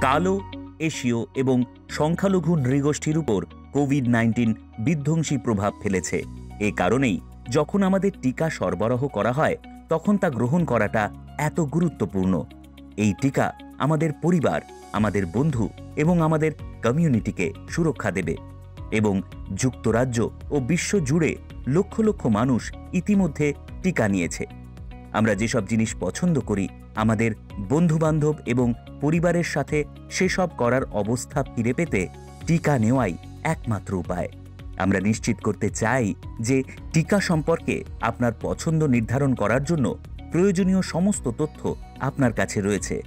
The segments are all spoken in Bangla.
কালো, এশীয় এবং সংখ্যালঘু নৃগোষ্ঠীর উপর কোভিড নাইন্টিন বিধ্বংসী প্রভাব ফেলেছে। এ কারণেই যখন আমাদের টিকা সরবরাহ করা হয়, তখন তা গ্রহণ করাটা এত গুরুত্বপূর্ণ। এই টিকা আমাদের পরিবার, আমাদের বন্ধু এবং আমাদের কমিউনিটিকে সুরক্ষা দেবে এবং যুক্তরাজ্য ও বিশ্ব জুড়ে লক্ষ লক্ষ মানুষ ইতিমধ্যে টিকা নিয়েছে। আমরা যেসব জিনিস পছন্দ করি আমাদের বন্ধুবান্ধব এবং পরিবারের সাথে সেসব করার অবস্থা ফিরে পেতে টিকা নেওয়াই একমাত্র উপায়। আমরা নিশ্চিত করতে চাই যে টিকা সম্পর্কে আপনার পছন্দ নির্ধারণ করার জন্য প্রয়োজনীয় সমস্ত তথ্য আপনার কাছে রয়েছে।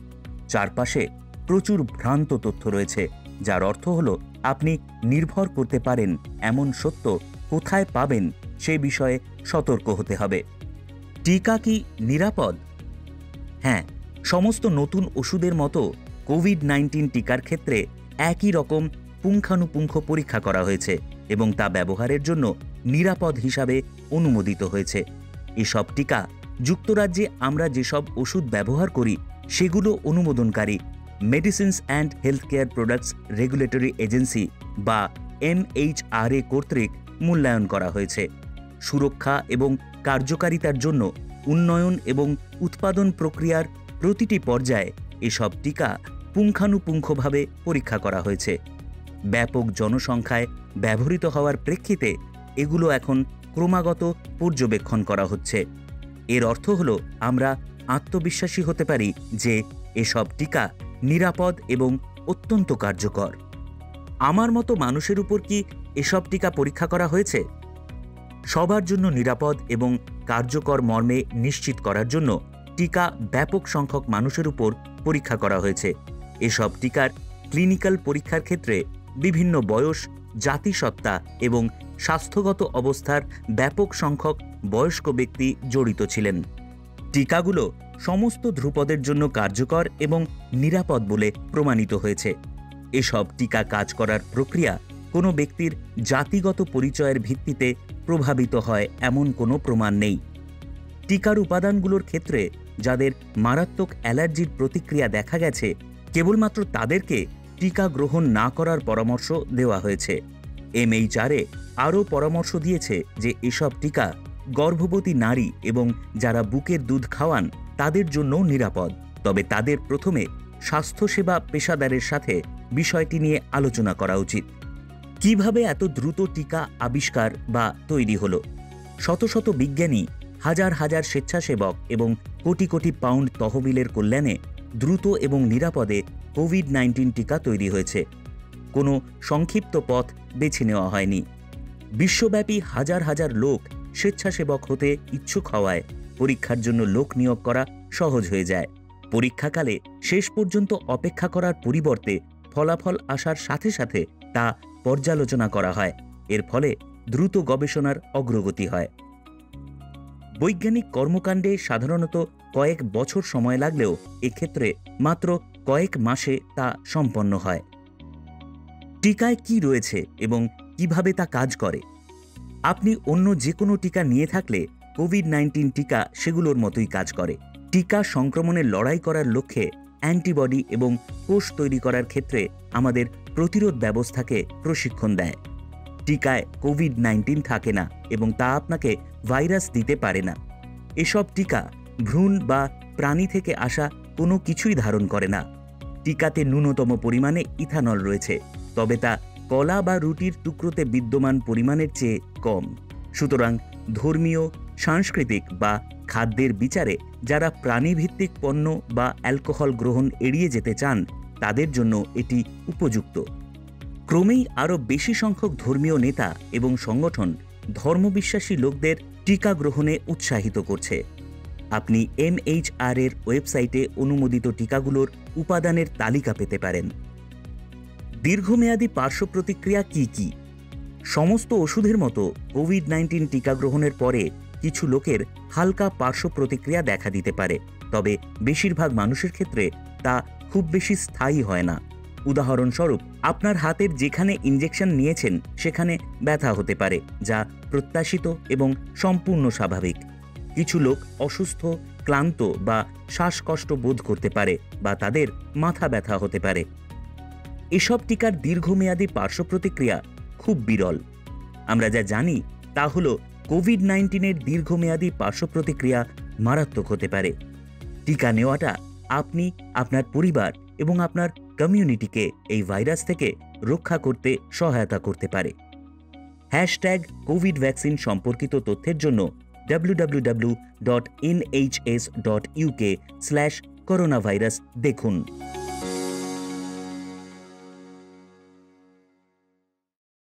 চারপাশে প্রচুর ভ্রান্ত তথ্য রয়েছে, যার অর্থ হল আপনি নির্ভর করতে পারেন এমন সত্য কোথায় পাবেন সে বিষয়ে সতর্ক হতে হবে। টিকা কি নিরাপদ? হ্যাঁ সমস্ত নতুন ওষুধের মতো কোভিড নাইন্টিন টিকার ক্ষেত্রে একই রকম পুঙ্খানুপুঙ্খ পরীক্ষা করা হয়েছে এবং তা ব্যবহারের জন্য নিরাপদ হিসাবে অনুমোদিত হয়েছে। এসব টিকা যুক্তরাজ্যে আমরা যেসব ওষুধ ব্যবহার করি, সেগুলো অনুমোদনকারী medicines and health care products regulatory agency বা এমএইচআরএ কর্তৃক মূল্যায়ন করা হয়েছে। সুরক্ষা এবং কার্যকারিতার জন্য উন্নয়ন এবং উৎপাদন প্রক্রিয়ার প্রতিটি পর্যায়ে এসব টিকা পুঙ্খানুপুঙ্খভাবে পরীক্ষা করা হয়েছে। ব্যাপক জনসংখ্যায় ব্যবহৃত হওয়ার প্রেক্ষিতে এগুলো এখন ক্রমাগত পর্যবেক্ষণ করা হচ্ছে। এর অর্থ হল, আমরা আত্মবিশ্বাসী হতে পারি যে এসব টিকা নিরাপদ এবং অত্যন্ত কার্যকর। আমার মতো মানুষের উপর কি এসব টিকা পরীক্ষা করা হয়েছে? সবার জন্য নিরাপদ এবং কার্যকর মর্মে নিশ্চিত করার জন্য টিকা ব্যাপক সংখ্যক মানুষের উপর পরীক্ষা করা হয়েছে। এসব টিকার ক্লিনিক্যাল পরীক্ষার ক্ষেত্রে বিভিন্ন বয়স, জাতিসত্তা এবং স্বাস্থ্যগত অবস্থার ব্যাপক সংখ্যক বয়স্ক ব্যক্তি জড়িত ছিলেন। টিকাগুলো সমস্ত ধ্রুপদের জন্য কার্যকর এবং নিরাপদ বলে প্রমাণিত হয়েছে। এসব টিকা কাজ করার প্রক্রিয়া কোনো ব্যক্তির জাতিগত পরিচয়ের ভিত্তিতে প্রভাবিত হয় এমন কোনো প্রমাণ নেই। টিকার উপাদানগুলোর ক্ষেত্রে যাদের মারাত্মক অ্যালার্জির প্রতিক্রিয়া দেখা গেছে, কেবলমাত্র তাদেরকে টিকা গ্রহণ না করার পরামর্শ দেওয়া হয়েছে। এমএইচআরএ আরও পরামর্শ দিয়েছে যে এসব টিকা গর্ভবতী নারী এবং যারা বুকের দুধ খাওয়ান তাদের জন্য নিরাপদ। তবে তাদের প্রথমে স্বাস্থ্যসেবা পেশাদারের সাথে বিষয়টি নিয়ে আলোচনা করা উচিত। কীভাবে এত দ্রুত টিকা আবিষ্কার বা তৈরি হলো? শত শত বিজ্ঞানী, হাজার হাজার স্বেচ্ছাসেবক এবং কোটি কোটি পাউন্ড তহবিলের কল্যাণে দ্রুত এবং নিরাপদে কোভিড নাইন্টিন টিকা তৈরি হয়েছে। কোনো সংক্ষিপ্ত পথ বেছে নেওয়া হয়নি। বিশ্বব্যাপী হাজার হাজার লোক স্বেচ্ছাসেবক হতে ইচ্ছুক হওয়ায় পরীক্ষার জন্য লোক নিয়োগ করা সহজ হয়ে যায়। পরীক্ষাকালে শেষ পর্যন্ত অপেক্ষা করার পরিবর্তে ফলাফল আসার সাথে সাথে তা পর্যালোচনা করা হয়। এর ফলে দ্রুত গবেষণার অগ্রগতি হয়। বৈজ্ঞানিক কর্মকাণ্ডে সাধারণত কয়েক বছর সময় লাগলেও এক্ষেত্রে মাত্র কয়েক মাসে তা সম্পন্ন হয়। টিকায় কি রয়েছে এবং কীভাবে তা কাজ করে? আপনি অন্য যে কোনো টিকা নিয়ে থাকলে কোভিড নাইন্টিন টিকা সেগুলোর মতোই কাজ করে। টিকা সংক্রমণের লড়াই করার লক্ষ্যে অ্যান্টিবডি এবং কোষ তৈরি করার ক্ষেত্রে আমাদের প্রতিরোধ ব্যবস্থাকে প্রশিক্ষণ দেয়। টিকায় কোভিড নাইন্টিন থাকে না এবং তা আপনাকে ভাইরাস দিতে পারে না। এসব টিকা ভ্রূণ বা প্রাণী থেকে আসা কোনো কিছুই ধারণ করে না। টিকাতে ন্যূনতম পরিমাণে ইথানল রয়েছে, তবে তা কলা বা রুটির টুকরোতে বিদ্যমান পরিমাণের চেয়ে কম। সুতরাং ধর্মীয়, সাংস্কৃতিক বা খাদ্যের বিচারে যারা প্রাণীভিত্তিক পণ্য বা অ্যালকোহল গ্রহণ এড়িয়ে যেতে চান তাদের জন্য এটি উপযুক্ত। ক্রমেই আরও বেশি সংখ্যক ধর্মীয় নেতা এবং সংগঠন ধর্মবিশ্বাসী লোকদের টিকা গ্রহণে উৎসাহিত করছে। আপনি এমএইচআর এর ওয়েবসাইটে অনুমোদিত টিকাগুলোর উপাদানের তালিকা পেতে পারেন। দীর্ঘমেয়াদী পার্শ্ব প্রতিক্রিয়া কি কি? সমস্ত ওষুধের মতো কোভিড নাইন্টিন টিকা গ্রহণের পরে কিছু লোকের হালকা পার্শ্ব প্রতিক্রিয়া দেখা দিতে পারে। তবে বেশিরভাগ মানুষের ক্ষেত্রে তা খুব বেশি স্থায়ী হয় না। উদাহরণস্বরূপ, আপনার হাতের যেখানে ইঞ্জেকশন নিয়েছেন, সেখানে ব্যথা হতে পারে, যা প্রত্যাশিত এবং সম্পূর্ণ স্বাভাবিক। কিছু লোক অসুস্থ, ক্লান্ত বা শ্বাসকষ্ট বোধ করতে পারে বা তাদের মাথা ব্যথা হতে পারে। এসব টিকার দীর্ঘমেয়াদী পার্শ্ব প্রতিক্রিয়া খুব বিরল। আমরা যা জানি, তা হল কোভিড নাইন্টিনের দীর্ঘমেয়াদী পার্শ্ব প্রতিক্রিয়া মারাত্মক হতে পারে। টিকা নেওয়াটা আপনি, আপনার পরিবার এবং আপনার কমিউনিটিকে এই ভাইরাস থেকে রক্ষা করতে সহায়তা করতে পারে। হ্যাশট্যাগ কোভিড ভ্যাকসিন সম্পর্কিত তথ্যের জন্য W W W dot NHS dot UK slash corona virus দেখুন।